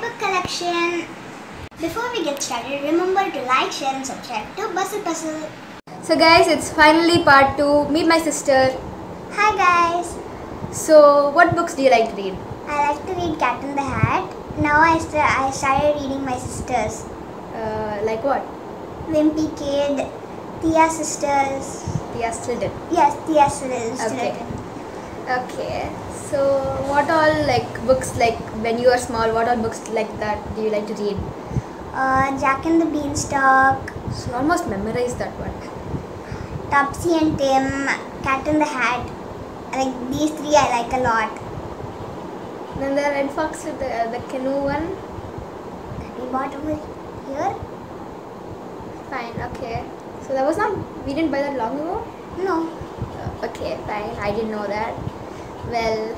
book collection. Before we get started, remember to like, share, and subscribe to Buzzle Puzzle. So guys, it's finally part 2. Meet my sister. Hi guys. So, what books do you like to read? I like to read Cat in the Hat. Now I, st- I started reading my sisters. Uh, like what? Wimpy Kid, Thea Sisters. Thea Stilton. Yes, Thea Sisters. Okay. Okay. So, what all like books like when you are small? What all books like that do you like to read? Uh, Jack and the Beanstalk, So, almost memorize that one. Topsy and Tim, Cat in the Hat. Like these three I like a lot. Then the Red Fox with the, uh, the canoe one. We bought over here? Fine. Okay. So that was not. We didn't buy that long ago. No. Uh, okay. Fine. I didn't know that. Well,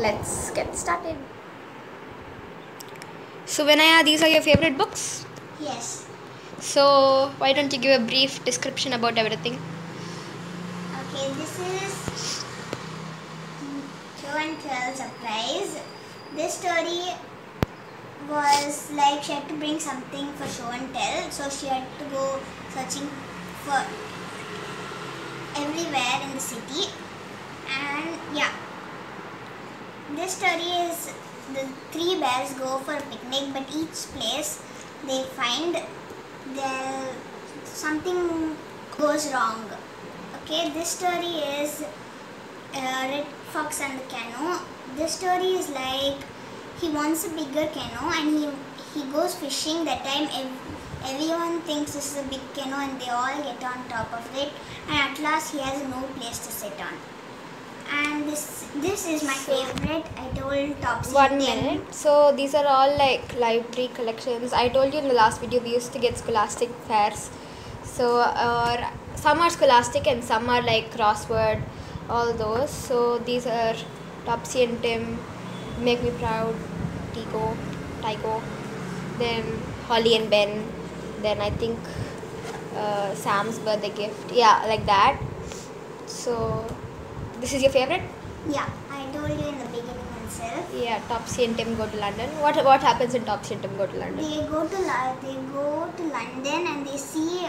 let's get started. So, Vinaya, these are your favorite books. Yes. So, why don't you give a brief description about everything? Okay, this is Show and Tell Surprise. This story was like she had to bring something for show and tell, so she had to go searching for everywhere in the city. And yeah, this story is the three bears go for a picnic, but each place they find there something goes wrong. Okay, this story is uh, Red Fox and the Canoe. This story is like he wants a bigger canoe and he he goes fishing. That time ev- everyone thinks this is a big canoe and they all get on top of it. And at last he has no place to sit on. And this this is my favorite. I told Topsy. One Tim. minute. So, these are all like library collections. I told you in the last video we used to get scholastic fairs. So, uh, some are scholastic and some are like crossword, all those. So, these are Topsy and Tim, Make Me Proud, Tico, Tycho, then Holly and Ben, then I think uh, Sam's birthday gift. Yeah, like that. So, this is your favorite? Yeah, I told you in the beginning itself. Yeah, Topsy and Tim go to London. What what happens in Topsy and Tim go to London? They go to they go to London and they see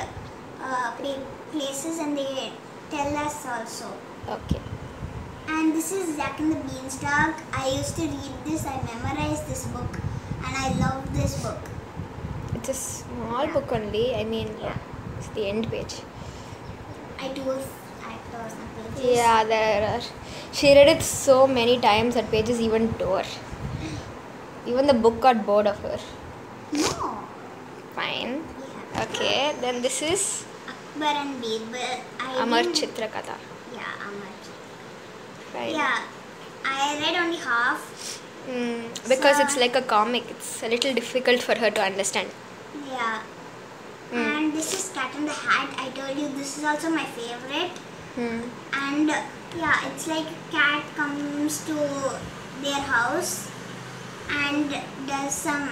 uh, places and they tell us also. Okay. And this is Jack and the Beanstalk. I used to read this. I memorized this book, and I love this book. It's a small book only. I mean, Yeah. it's the end page. I do actors and pages. Yeah, there are. She read it so many times that pages even tore. Even the book got bored of her. No. Fine. Yeah. Okay, then this is Akbar and Birbal. I Amar didn't- Chitra Katha. Yeah, Amar. Fine. Yeah. I read only half. Mm, because So- it's like a comic, it's a little difficult for her to understand. Yeah. Hmm. And this is Cat in the Hat. I told you this is also my favorite. Hmm. and yeah it's like a cat comes to their house and does some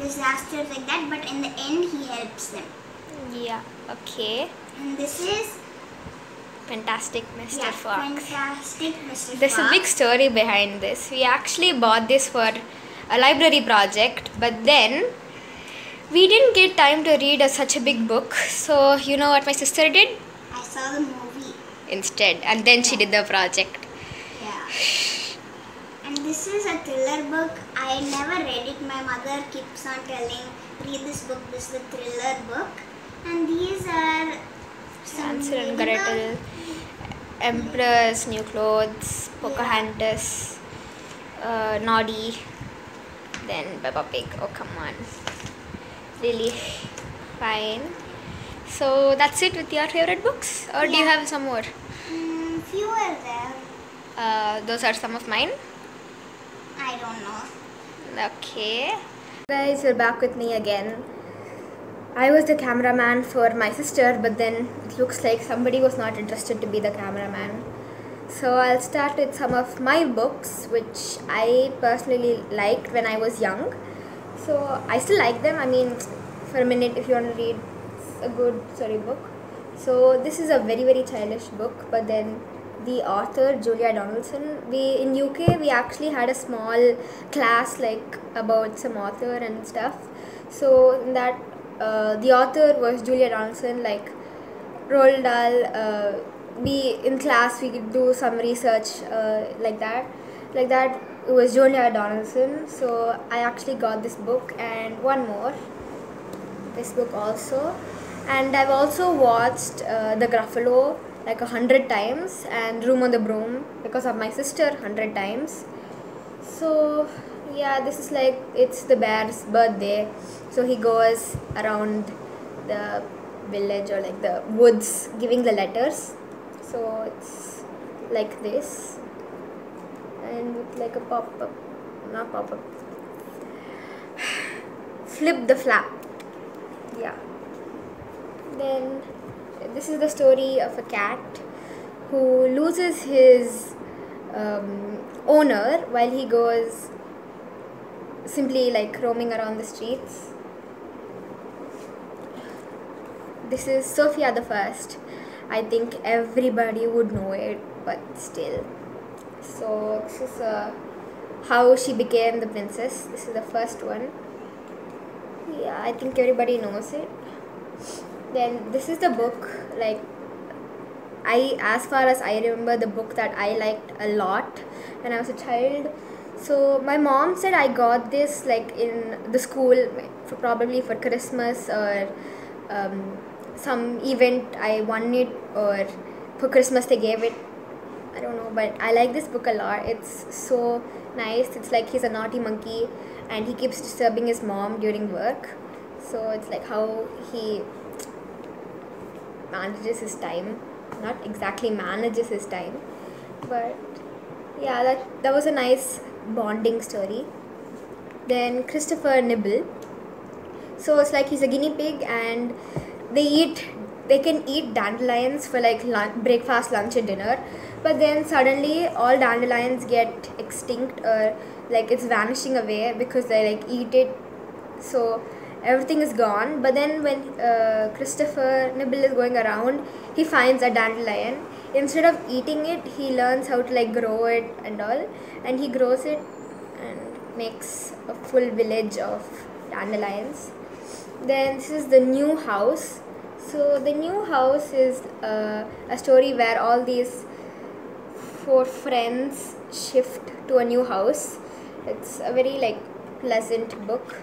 disasters like that but in the end he helps them Yeah. Okay. and this is Fantastic, Mr. yeah, Fox. fantastic mr There's a big story behind this. We actually bought this for a library project, but then we didn't get time to read a, such a big book. So, you know what my sister did? i saw the movie Instead, and then she did the project. yeah and this is a thriller book i never read it my mother keeps on telling read this book this is a thriller book and these are Hansel and Gretel, Emperor's New Clothes, Pocahontas, uh, Noddy, then Peppa Pig. Oh, come on. Really? Fine. So that's it with your favorite books? Or do you have some more? Few are there. Uh, those are some of mine. I don't know. Okay. Guys, we're back with me again. I was the cameraman for my sister, but then it looks like somebody was not interested to be the cameraman. So I'll start with some of my books, which I personally liked when I was young. So I still like them. I mean, for a minute, if you want to read a good story book. So this is a very very childish book, but then the author Julia Donaldson. We in UK we actually had a small class like about some author and stuff. So that uh, the author was Julia Donaldson. Like Roald Dahl. Uh, we in class we could do some research uh, like that. Like that it was Julia Donaldson. So I actually got this book and one more. This book also, and I've also watched uh, The Gruffalo like a hundred times and Room on the Broom because of my sister hundred times. So yeah, this is like it's the bear's birthday, so he goes around the village or like the woods giving the letters. So it's like this, and with like a pop up, not pop up. Flip the flap. Yeah. Then this is the story of a cat who loses his um, owner while he goes simply like roaming around the streets. This is Sofia the First. I think everybody would know it, but still. So this is uh, how she became the princess. This is the first one. Yeah, I think everybody knows it then this is the book like i as far as i remember the book that i liked a lot when i was a child. So my mom said i got this like in the school for probably for christmas or um, some event i won it or for christmas they gave it. I don't know but i like this book a lot. It's so nice. It's like he's a naughty monkey and he keeps disturbing his mom during work. So it's like how he manages his time. Not exactly manages his time but yeah that that was a nice bonding story. Then christopher nibble. So it's like he's a guinea pig and they eat they can eat dandelions for like lunch, breakfast lunch and dinner. But then suddenly all dandelions get extinct or like it's vanishing away because they like eat it. So everything is gone. But then when uh, christopher nibble is going around he finds a dandelion. Instead of eating it he learns how to like grow it and all. And he grows it and makes a full village of dandelions. Then this is the new house. So the new house is uh, a story where all these four friends shift to a new house. It's a very like pleasant book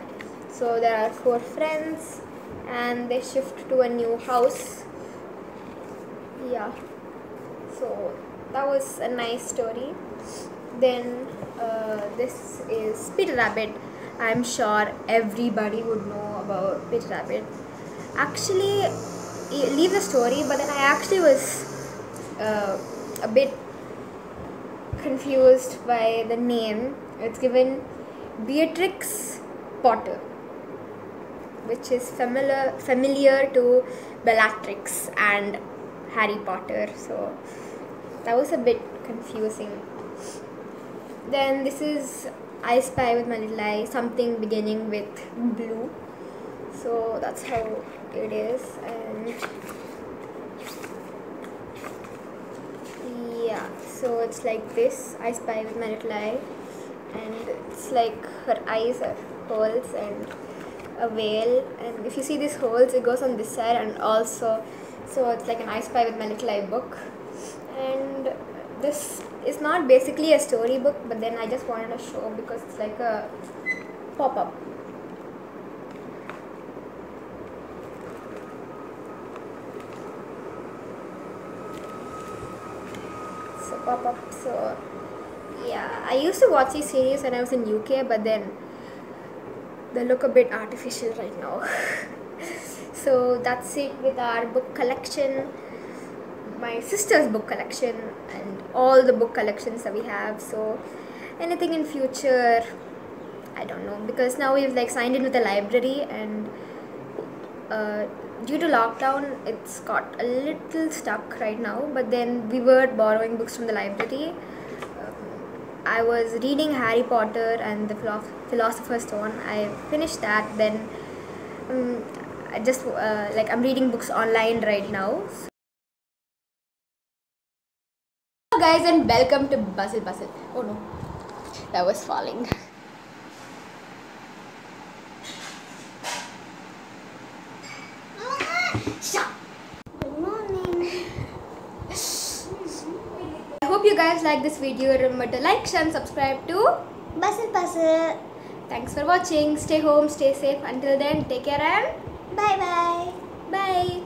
so there are four friends and they shift to a new house. Yeah. So that was a nice story. Then uh, this is peter rabbit. I'm sure everybody would know about peter rabbit. Actually leave the story but then i actually was uh, a bit confused by the name. It's given beatrix potter which is familiar familiar to Bellatrix and Harry Potter. So that was a bit confusing. Then this is I Spy with My Little Eye, something beginning with blue. So that's how it is, and yeah, so it's like this I Spy with My Little Eye, and it's like her eyes are holes and a veil and if you see these holes it goes on this side and also so it's like an I Spy with my little eye book. And this is not basically a storybook but then I just wanted to show because it's like a pop-up. So pop-up so yeah. I used to watch these series when I was in UK but then they look a bit artificial right now. So that's it with our book collection my sister's book collection and all the book collections that we have. So anything in future i don't know because now we've like signed in with the library and uh, due to lockdown it's got a little stuck right now but then we were borrowing books from the library I was reading Harry Potter and the Philosopher's Stone. I finished that. Then um, I just uh, like I'm reading books online right now. guys, and welcome to Bustle Bustle. Oh no, that was falling. Stop. Good morning. I hope you guys like this video. Remember to like, share, and subscribe to. Buzzle puzzle. Thanks for watching. Stay home, stay safe. Until then, take care and Bye bye. bye.